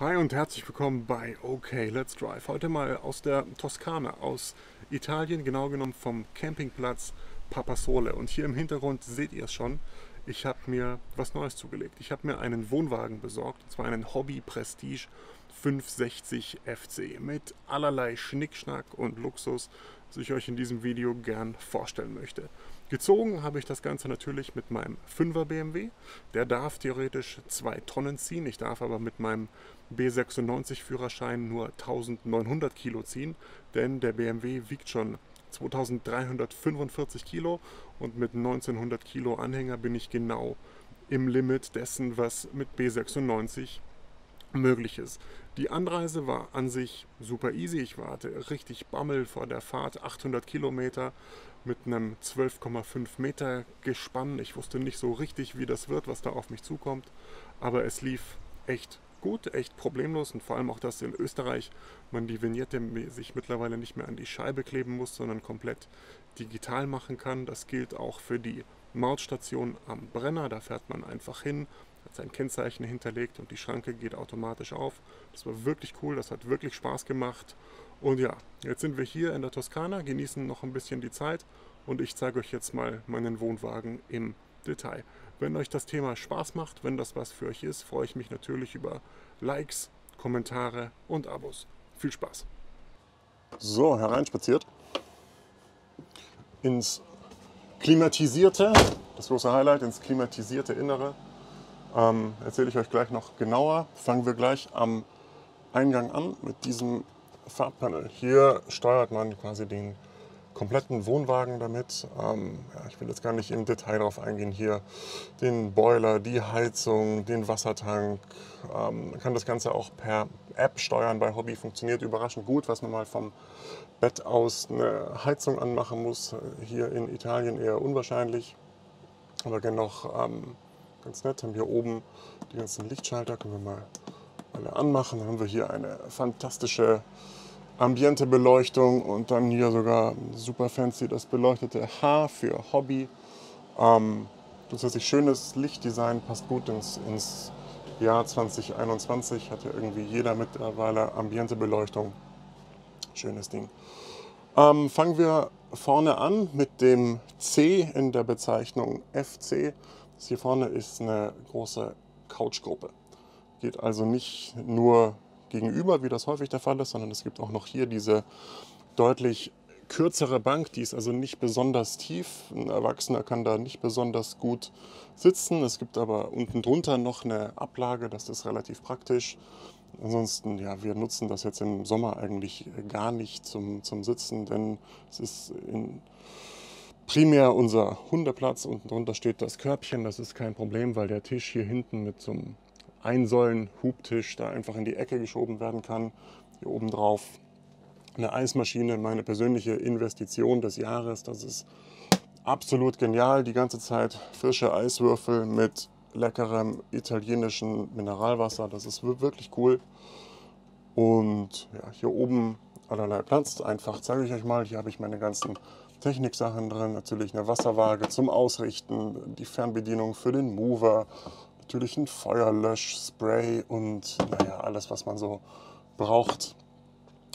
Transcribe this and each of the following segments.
Hi und herzlich willkommen bei OK Let's Drive. Heute mal aus der Toskana, aus Italien, genau genommen vom Campingplatz Papasole. Und hier im Hintergrund seht ihr es schon, ich habe mir was Neues zugelegt. Ich habe mir einen Wohnwagen besorgt, und zwar einen Hobby Prestige 560 FC mit allerlei Schnickschnack und Luxus, was ich euch in diesem Video gern vorstellen möchte. Gezogen habe ich das Ganze natürlich mit meinem 5er BMW. Der darf theoretisch 2 Tonnen ziehen. Ich darf aber mit meinem B96 Führerschein nur 1900 Kilo ziehen, denn der BMW wiegt schon 2345 Kilo und mit 1900 Kilo Anhänger bin ich genau im Limit dessen, was mit B96 möglich ist. Die Anreise war an sich super easy. Ich warte richtig Bammel vor der Fahrt, 800 Kilometer mit einem 12,5 Meter Gespann. Ich wusste nicht so richtig, wie das wird, was da auf mich zukommt, aber es lief echt gut, echt problemlos und vor allem auch, dass in Österreich man die Vignette sich mittlerweile nicht mehr an die Scheibe kleben muss, sondern komplett digital machen kann. Das gilt auch für die Mautstation am Brenner. Da fährt man einfach hin, hat sein Kennzeichen hinterlegt und die Schranke geht automatisch auf. Das war wirklich cool, das hat wirklich Spaß gemacht. Und ja, jetzt sind wir hier in der Toskana, genießen noch ein bisschen die Zeit und ich zeige euch jetzt mal meinen Wohnwagen im Detail. Wenn euch das Thema Spaß macht, wenn das was für euch ist, freue ich mich natürlich über Likes, Kommentare und Abos. Viel Spaß! So, hereinspaziert ins klimatisierte, das große Highlight, ins klimatisierte Innere. Ähm, erzähle ich euch gleich noch genauer. Fangen wir gleich am Eingang an mit diesem Farbpanel. Hier steuert man quasi den kompletten Wohnwagen damit. Ähm, ja, ich will jetzt gar nicht im Detail darauf eingehen. Hier den Boiler, die Heizung, den Wassertank. Ähm, man kann das Ganze auch per App steuern. Bei Hobby funktioniert überraschend gut, was man mal vom Bett aus eine Heizung anmachen muss. Hier in Italien eher unwahrscheinlich. Aber dennoch ähm, ganz nett. Haben hier oben die ganzen Lichtschalter. Können wir mal alle anmachen. Dann haben wir hier eine fantastische Ambiente-Beleuchtung und dann hier sogar super fancy das beleuchtete H für Hobby. Ähm, grundsätzlich schönes Lichtdesign, passt gut ins, ins Jahr 2021. Hat ja irgendwie jeder mittlerweile Ambiente-Beleuchtung. Schönes Ding. Ähm, fangen wir vorne an mit dem C in der Bezeichnung FC. Das hier vorne ist eine große Couchgruppe. Geht also nicht nur gegenüber, wie das häufig der Fall ist, sondern es gibt auch noch hier diese deutlich kürzere Bank, die ist also nicht besonders tief. Ein Erwachsener kann da nicht besonders gut sitzen. Es gibt aber unten drunter noch eine Ablage, das ist relativ praktisch. Ansonsten, ja, wir nutzen das jetzt im Sommer eigentlich gar nicht zum, zum Sitzen, denn es ist in, primär unser Hundeplatz. Unten drunter steht das Körbchen, das ist kein Problem, weil der Tisch hier hinten mit so einem Einsäulen-Hubtisch da einfach in die Ecke geschoben werden kann. Hier oben drauf eine Eismaschine, meine persönliche Investition des Jahres. Das ist absolut genial. Die ganze Zeit frische Eiswürfel mit leckerem italienischen Mineralwasser. Das ist wirklich cool. Und ja, hier oben allerlei Platz. Einfach zeige ich euch mal. Hier habe ich meine ganzen Techniksachen drin. Natürlich eine Wasserwaage zum Ausrichten, die Fernbedienung für den Mover natürlich ein Feuerlöschspray und naja, alles, was man so braucht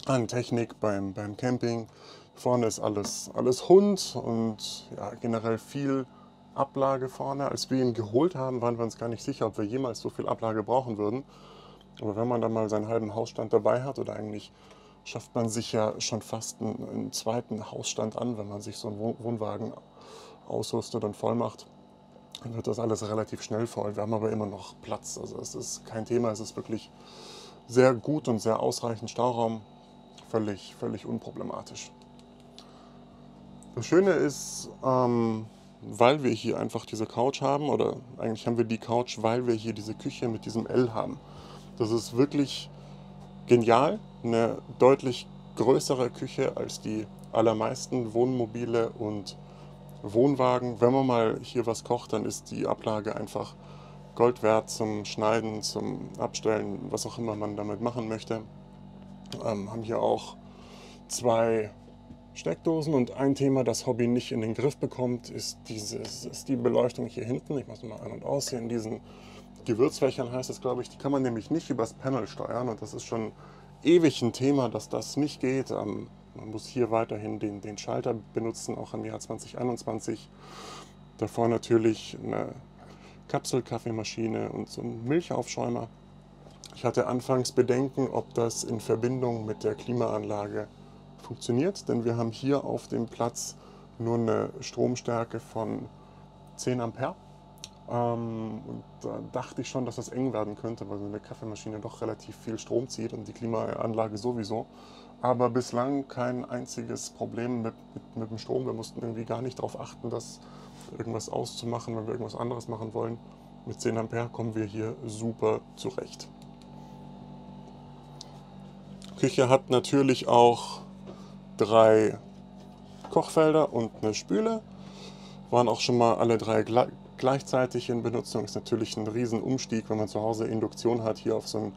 an Technik beim, beim Camping. Vorne ist alles, alles Hund und ja, generell viel Ablage vorne. Als wir ihn geholt haben, waren wir uns gar nicht sicher, ob wir jemals so viel Ablage brauchen würden. Aber wenn man dann mal seinen halben Hausstand dabei hat, oder eigentlich schafft man sich ja schon fast einen, einen zweiten Hausstand an, wenn man sich so einen Wohnwagen ausrüstet und voll macht dann wird das alles relativ schnell voll. Wir haben aber immer noch Platz. Also es ist kein Thema, es ist wirklich sehr gut und sehr ausreichend Stauraum. Völlig, völlig unproblematisch. Das Schöne ist, ähm, weil wir hier einfach diese Couch haben, oder eigentlich haben wir die Couch, weil wir hier diese Küche mit diesem L haben. Das ist wirklich genial. Eine deutlich größere Küche als die allermeisten Wohnmobile und Wohnwagen. Wenn man mal hier was kocht, dann ist die Ablage einfach Gold wert zum Schneiden, zum Abstellen, was auch immer man damit machen möchte. Ähm, haben hier auch zwei Steckdosen und ein Thema, das Hobby nicht in den Griff bekommt, ist, dieses, ist die Beleuchtung hier hinten. Ich mache es mal an und aus hier in diesen Gewürzfächern heißt es, glaube ich. Die kann man nämlich nicht übers Panel steuern und das ist schon ewig ein Thema, dass das nicht geht. Ähm, man muss hier weiterhin den, den Schalter benutzen, auch im Jahr 2021. Davor natürlich eine Kapselkaffeemaschine und so ein Milchaufschäumer. Ich hatte anfangs Bedenken, ob das in Verbindung mit der Klimaanlage funktioniert, denn wir haben hier auf dem Platz nur eine Stromstärke von 10 Ampere. Ähm, und da dachte ich schon, dass das eng werden könnte, weil so eine Kaffeemaschine doch relativ viel Strom zieht und die Klimaanlage sowieso. Aber bislang kein einziges Problem mit, mit, mit dem Strom. Wir mussten irgendwie gar nicht darauf achten, das irgendwas auszumachen, wenn wir irgendwas anderes machen wollen. Mit 10 Ampere kommen wir hier super zurecht. Küche hat natürlich auch drei Kochfelder und eine Spüle. Waren auch schon mal alle drei gleichzeitig in Benutzung. Ist natürlich ein Riesenumstieg, wenn man zu Hause Induktion hat, hier auf so einem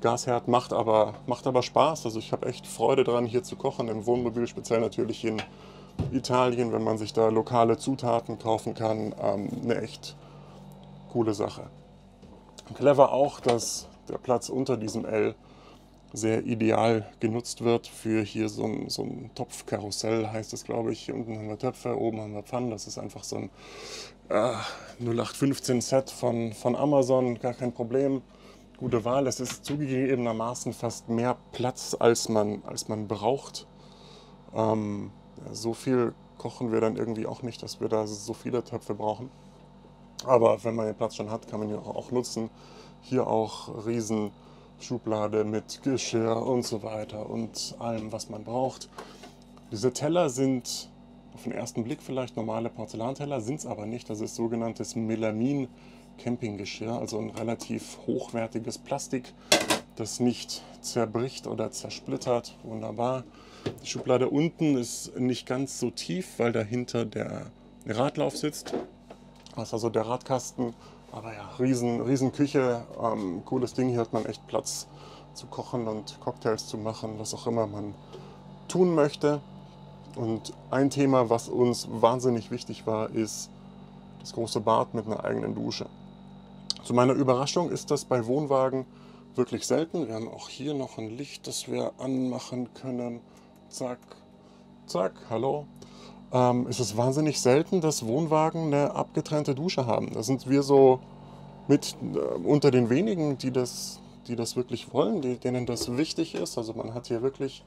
Gasherd. Macht aber, macht aber Spaß. Also ich habe echt Freude daran, hier zu kochen. Im Wohnmobil, speziell natürlich in Italien, wenn man sich da lokale Zutaten kaufen kann. Ähm, eine echt coole Sache. Clever auch, dass der Platz unter diesem L sehr ideal genutzt wird für hier so ein, so ein Topfkarussell, heißt es, glaube ich. Hier unten haben wir Töpfe, oben haben wir Pfannen. Das ist einfach so ein äh, 0815-Set von, von Amazon, gar kein Problem. Gute Wahl. Es ist zugegebenermaßen fast mehr Platz, als man, als man braucht. Ähm, so viel kochen wir dann irgendwie auch nicht, dass wir da so viele Töpfe brauchen. Aber wenn man den Platz schon hat, kann man ihn auch nutzen. Hier auch riesen Schublade mit Geschirr und so weiter und allem, was man braucht. Diese Teller sind auf den ersten Blick vielleicht normale Porzellanteller, sind es aber nicht. Das ist sogenanntes Melamin Campinggeschirr, also ein relativ hochwertiges Plastik, das nicht zerbricht oder zersplittert. Wunderbar. Die Schublade unten ist nicht ganz so tief, weil dahinter der Radlauf sitzt. Das ist also der Radkasten aber ja, riesen, riesen Küche, ähm, cooles Ding. Hier hat man echt Platz zu kochen und Cocktails zu machen, was auch immer man tun möchte. Und ein Thema, was uns wahnsinnig wichtig war, ist das große Bad mit einer eigenen Dusche. Zu meiner Überraschung ist das bei Wohnwagen wirklich selten. Wir haben auch hier noch ein Licht, das wir anmachen können. Zack, zack, hallo ähm, ist es wahnsinnig selten, dass Wohnwagen eine abgetrennte Dusche haben. Da sind wir so mit äh, unter den wenigen, die das, die das wirklich wollen, die, denen das wichtig ist. Also man hat hier wirklich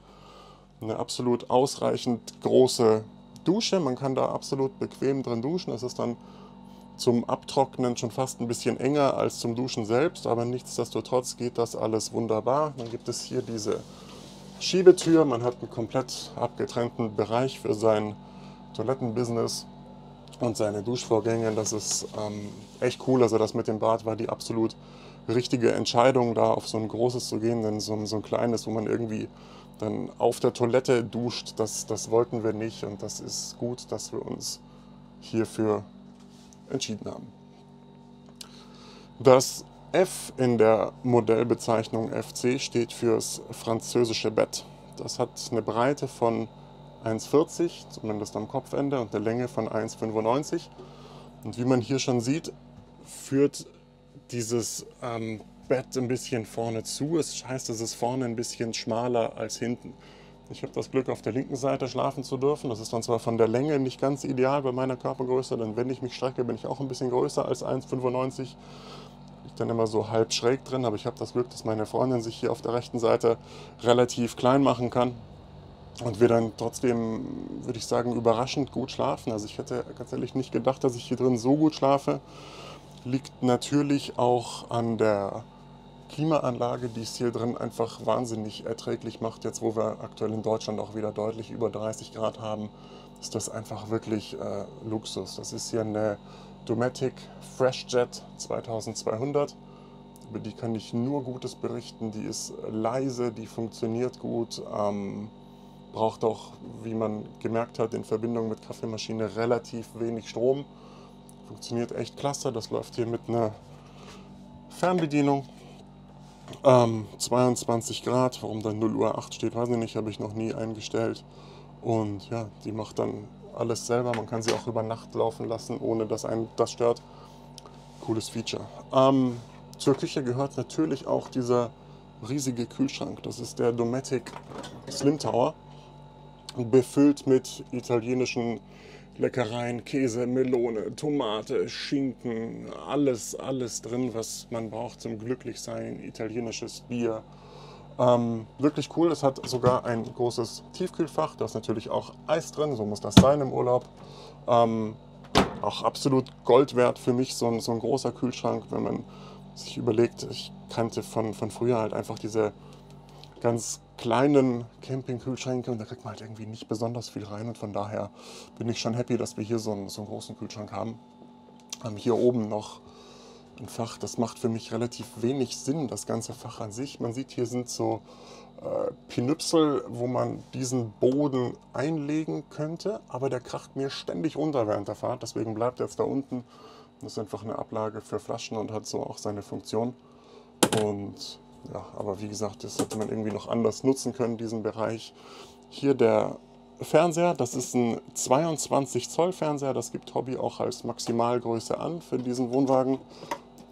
eine absolut ausreichend große Dusche. Man kann da absolut bequem drin duschen. Es ist dann zum Abtrocknen schon fast ein bisschen enger als zum Duschen selbst, aber nichtsdestotrotz geht das alles wunderbar. Dann gibt es hier diese Schiebetür. Man hat einen komplett abgetrennten Bereich für sein Toilettenbusiness und seine Duschvorgänge. Das ist ähm, echt cool. Also das mit dem Bad war die absolut richtige Entscheidung, da auf so ein großes zu gehen, denn so, so ein kleines, wo man irgendwie dann auf der Toilette duscht, das, das wollten wir nicht und das ist gut, dass wir uns hierfür entschieden haben. Das F in der Modellbezeichnung FC steht fürs französische Bett. Das hat eine Breite von 1,40, zumindest am Kopfende, und eine Länge von 1,95. Und wie man hier schon sieht, führt dieses ähm, Bett ein bisschen vorne zu. Es heißt, es ist vorne ein bisschen schmaler als hinten. Ich habe das Glück, auf der linken Seite schlafen zu dürfen. Das ist dann zwar von der Länge nicht ganz ideal bei meiner Körpergröße, denn wenn ich mich strecke, bin ich auch ein bisschen größer als 1,95. Ich dann immer so halb schräg drin, aber ich habe das Glück, dass meine Freundin sich hier auf der rechten Seite relativ klein machen kann und wir dann trotzdem, würde ich sagen, überraschend gut schlafen. Also ich hätte ganz ehrlich nicht gedacht, dass ich hier drin so gut schlafe. Liegt natürlich auch an der Klimaanlage, die es hier drin einfach wahnsinnig erträglich macht. Jetzt, wo wir aktuell in Deutschland auch wieder deutlich über 30 Grad haben, ist das einfach wirklich äh, Luxus. Das ist hier eine Dometic FreshJet 2200. Über die kann ich nur Gutes berichten. Die ist leise, die funktioniert gut. Ähm, braucht auch, wie man gemerkt hat, in Verbindung mit Kaffeemaschine relativ wenig Strom. Funktioniert echt klasse. Das läuft hier mit einer Fernbedienung. Ähm, 22 Grad, warum dann 0 Uhr 8 steht, weiß ich nicht, habe ich noch nie eingestellt. Und ja, die macht dann alles selber. Man kann sie auch über Nacht laufen lassen, ohne dass einen das stört. Cooles Feature. Ähm, zur Küche gehört natürlich auch dieser riesige Kühlschrank. Das ist der Dometic Slim Tower, befüllt mit italienischen Leckereien, Käse, Melone, Tomate, Schinken, alles, alles drin, was man braucht zum Glücklichsein, italienisches Bier. Ähm, wirklich cool, es hat sogar ein großes Tiefkühlfach, da ist natürlich auch Eis drin, so muss das sein im Urlaub. Ähm, auch absolut Gold wert für mich, so ein, so ein großer Kühlschrank, wenn man sich überlegt, ich kannte von, von früher halt einfach diese ganz kleinen Campingkühlschränke und da kriegt man halt irgendwie nicht besonders viel rein und von daher bin ich schon happy, dass wir hier so einen, so einen großen Kühlschrank haben. Haben hier oben noch ein Fach, das macht für mich relativ wenig Sinn, das ganze Fach an sich. Man sieht, hier sind so äh, Pinüpsel, wo man diesen Boden einlegen könnte, aber der kracht mir ständig runter während der Fahrt, deswegen bleibt er jetzt da unten. Das ist einfach eine Ablage für Flaschen und hat so auch seine Funktion. Und ja, aber wie gesagt, das hätte man irgendwie noch anders nutzen können, diesen Bereich. Hier der Fernseher, das ist ein 22 Zoll Fernseher, das gibt Hobby auch als Maximalgröße an für diesen Wohnwagen.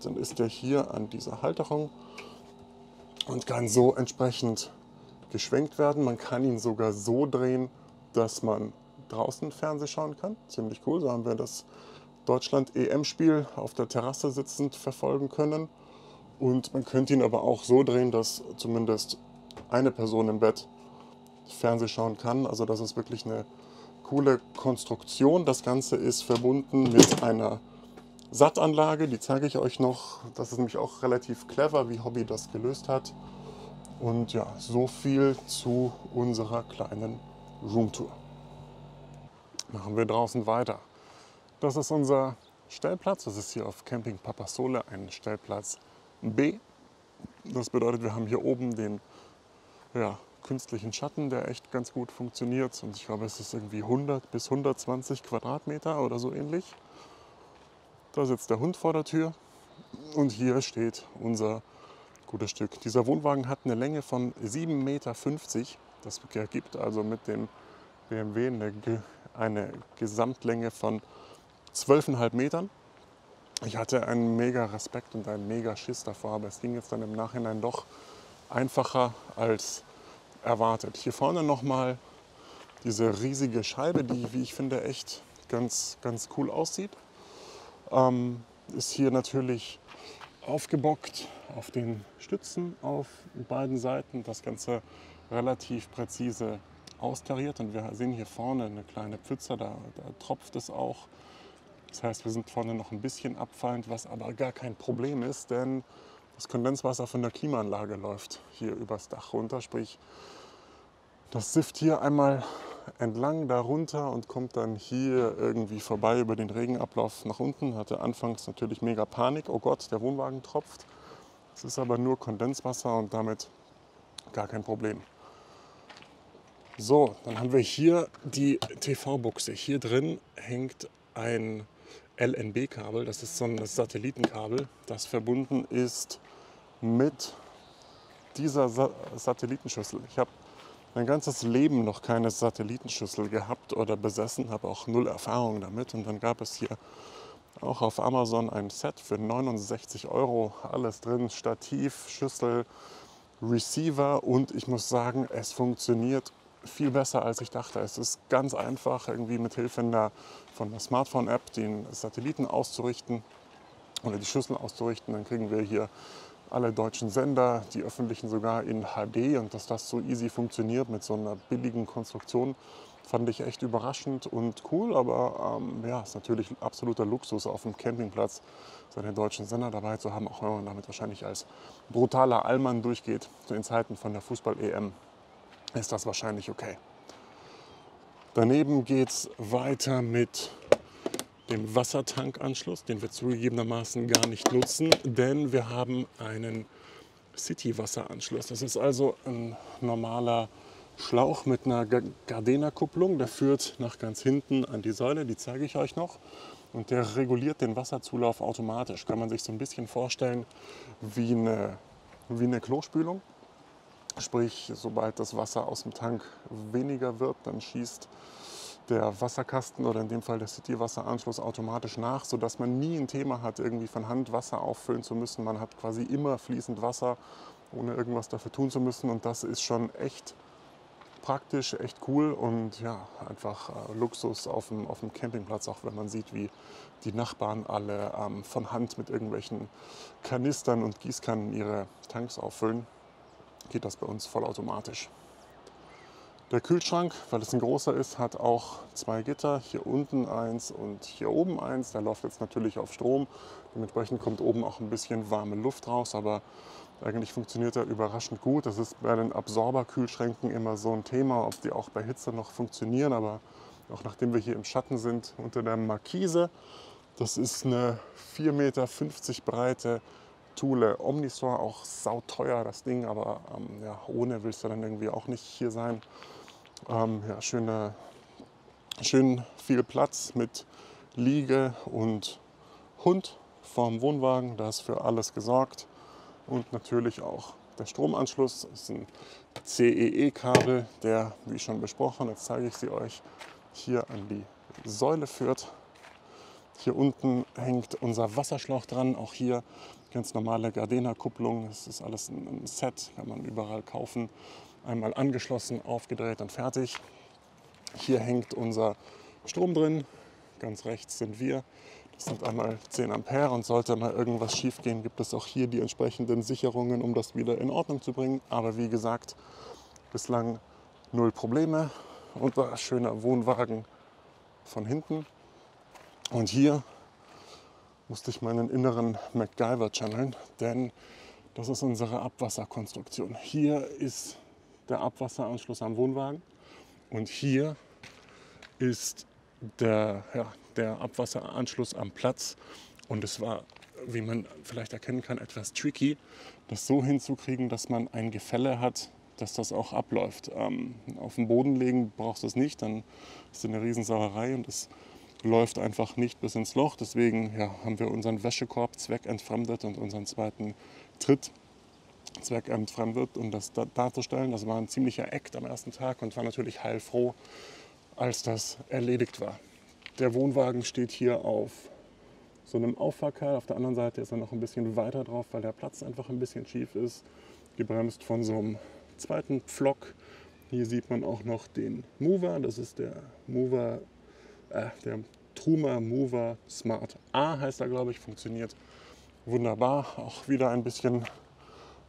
Dann ist der hier an dieser Halterung und kann so entsprechend geschwenkt werden. Man kann ihn sogar so drehen, dass man draußen Fernsehen schauen kann. Ziemlich cool, so haben wir das Deutschland-EM-Spiel auf der Terrasse sitzend verfolgen können. Und man könnte ihn aber auch so drehen, dass zumindest eine Person im Bett Fernsehen schauen kann. Also das ist wirklich eine coole Konstruktion. Das Ganze ist verbunden mit einer SAT-Anlage, die zeige ich euch noch. Das ist nämlich auch relativ clever, wie Hobby das gelöst hat. Und ja, so viel zu unserer kleinen Roomtour. Machen wir draußen weiter. Das ist unser Stellplatz. Das ist hier auf Camping Papasole ein Stellplatz B. Das bedeutet, wir haben hier oben den ja, künstlichen Schatten, der echt ganz gut funktioniert. Und ich glaube, es ist irgendwie 100 bis 120 Quadratmeter oder so ähnlich. Da sitzt der Hund vor der Tür und hier steht unser gutes Stück. Dieser Wohnwagen hat eine Länge von 7,50 Meter. Das ergibt also mit dem BMW eine, eine Gesamtlänge von 12,5 Metern. Ich hatte einen mega Respekt und einen mega Schiss davor, aber es ging jetzt dann im Nachhinein doch einfacher als erwartet. Hier vorne nochmal diese riesige Scheibe, die, wie ich finde, echt ganz, ganz cool aussieht. Ähm, ist hier natürlich aufgebockt auf den Stützen auf beiden Seiten. Das Ganze relativ präzise austariert und wir sehen hier vorne eine kleine Pfütze, da, da tropft es auch das heißt, wir sind vorne noch ein bisschen abfallend, was aber gar kein Problem ist, denn das Kondenswasser von der Klimaanlage läuft hier übers Dach runter. Sprich, das sifft hier einmal entlang darunter und kommt dann hier irgendwie vorbei über den Regenablauf nach unten. Hatte anfangs natürlich mega Panik. Oh Gott, der Wohnwagen tropft. Es ist aber nur Kondenswasser und damit gar kein Problem. So, dann haben wir hier die TV-Buchse. Hier drin hängt ein LNB-Kabel. Das ist so ein Satellitenkabel, das verbunden ist mit dieser Sa Satellitenschüssel. Ich habe mein ganzes Leben noch keine Satellitenschüssel gehabt oder besessen, habe auch null Erfahrung damit. Und dann gab es hier auch auf Amazon ein Set für 69 Euro. Alles drin, Stativ, Schüssel, Receiver und ich muss sagen, es funktioniert viel besser, als ich dachte. Es ist ganz einfach, irgendwie mit Hilfe einer, von der Smartphone-App den Satelliten auszurichten oder die Schüssel auszurichten. Dann kriegen wir hier alle deutschen Sender, die öffentlichen sogar in HD und dass das so easy funktioniert mit so einer billigen Konstruktion, fand ich echt überraschend und cool, aber ähm, ja, ist natürlich absoluter Luxus auf dem Campingplatz, seine deutschen Sender dabei zu haben, auch wenn man damit wahrscheinlich als brutaler Allmann durchgeht, zu den Zeiten von der Fußball-EM ist das wahrscheinlich okay. Daneben geht es weiter mit dem Wassertankanschluss, den wir zugegebenermaßen gar nicht nutzen, denn wir haben einen City-Wasseranschluss. Das ist also ein normaler Schlauch mit einer Gardena-Kupplung. Der führt nach ganz hinten an die Säule, die zeige ich euch noch. Und der reguliert den Wasserzulauf automatisch. Kann man sich so ein bisschen vorstellen wie eine, wie eine Klospülung. Sprich, sobald das Wasser aus dem Tank weniger wird, dann schießt der Wasserkasten oder in dem Fall der City-Wasseranschluss automatisch nach, sodass man nie ein Thema hat, irgendwie von Hand Wasser auffüllen zu müssen. Man hat quasi immer fließend Wasser, ohne irgendwas dafür tun zu müssen. Und das ist schon echt praktisch, echt cool und ja, einfach äh, Luxus auf dem, auf dem Campingplatz, auch wenn man sieht, wie die Nachbarn alle ähm, von Hand mit irgendwelchen Kanistern und Gießkannen ihre Tanks auffüllen, geht das bei uns vollautomatisch. Der Kühlschrank, weil es ein großer ist, hat auch zwei Gitter. Hier unten eins und hier oben eins. Der läuft jetzt natürlich auf Strom. Dementsprechend kommt oben auch ein bisschen warme Luft raus, aber eigentlich funktioniert er überraschend gut. Das ist bei den Absorberkühlschränken immer so ein Thema, ob die auch bei Hitze noch funktionieren. Aber auch nachdem wir hier im Schatten sind, unter der Markise, das ist eine 4,50 Meter breite Thule Omnistore, auch sauteuer das Ding, aber ähm, ja, ohne willst du dann irgendwie auch nicht hier sein. Ähm, ja, schöne, schön viel Platz mit Liege und Hund vorm Wohnwagen. Da ist für alles gesorgt. Und natürlich auch der Stromanschluss. Das ist ein CEE-Kabel, der, wie schon besprochen, jetzt zeige ich sie euch, hier an die Säule führt. Hier unten hängt unser Wasserschlauch dran. Auch hier ganz normale Gardena-Kupplung. Das ist alles ein Set, kann man überall kaufen einmal angeschlossen, aufgedreht und fertig. Hier hängt unser Strom drin. Ganz rechts sind wir. Das sind einmal 10 Ampere und sollte mal irgendwas schief gehen, gibt es auch hier die entsprechenden Sicherungen, um das wieder in Ordnung zu bringen. Aber wie gesagt, bislang null Probleme. Unser schöner Wohnwagen von hinten. Und hier musste ich meinen inneren MacGyver channeln, denn das ist unsere Abwasserkonstruktion. Hier ist der Abwasseranschluss am Wohnwagen. Und hier ist der, ja, der Abwasseranschluss am Platz. Und es war, wie man vielleicht erkennen kann, etwas tricky, das so hinzukriegen, dass man ein Gefälle hat, dass das auch abläuft. Ähm, auf den Boden legen brauchst du es nicht, dann ist es eine Riesensauerei und es läuft einfach nicht bis ins Loch. Deswegen ja, haben wir unseren Wäschekorb zweckentfremdet und unseren zweiten Tritt zweckentfremdet, um das darzustellen. Das war ein ziemlicher Act am ersten Tag und war natürlich heilfroh, als das erledigt war. Der Wohnwagen steht hier auf so einem Auffahrkeil. Auf der anderen Seite ist er noch ein bisschen weiter drauf, weil der Platz einfach ein bisschen schief ist. Gebremst von so einem zweiten Pflock. Hier sieht man auch noch den Mover. Das ist der Mover, äh, der Truma Mover Smart A heißt er, glaube ich. Funktioniert wunderbar. Auch wieder ein bisschen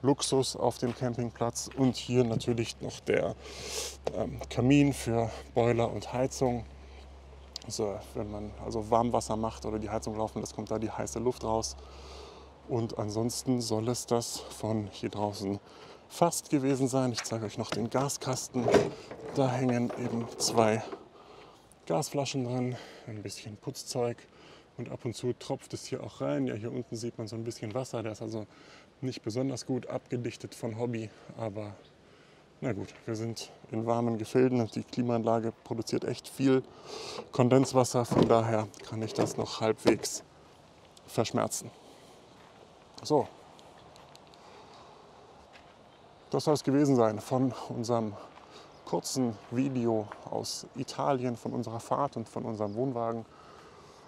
Luxus auf dem Campingplatz und hier natürlich noch der ähm, Kamin für Boiler und Heizung. Also wenn man also Warmwasser macht oder die Heizung laufen lässt, kommt da die heiße Luft raus. Und ansonsten soll es das von hier draußen fast gewesen sein. Ich zeige euch noch den Gaskasten. Da hängen eben zwei Gasflaschen dran, ein bisschen Putzzeug und ab und zu tropft es hier auch rein. Ja, hier unten sieht man so ein bisschen Wasser. Der ist also nicht besonders gut abgedichtet von Hobby, aber na gut, wir sind in warmen Gefilden und die Klimaanlage produziert echt viel Kondenswasser, von daher kann ich das noch halbwegs verschmerzen. So, das soll es gewesen sein von unserem kurzen Video aus Italien, von unserer Fahrt und von unserem Wohnwagen.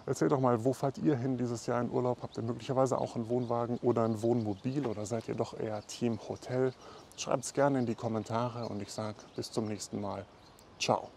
Erzählt doch mal, wo fahrt ihr hin dieses Jahr in Urlaub? Habt ihr möglicherweise auch einen Wohnwagen oder ein Wohnmobil oder seid ihr doch eher Team Hotel? Schreibt es gerne in die Kommentare und ich sage bis zum nächsten Mal. Ciao.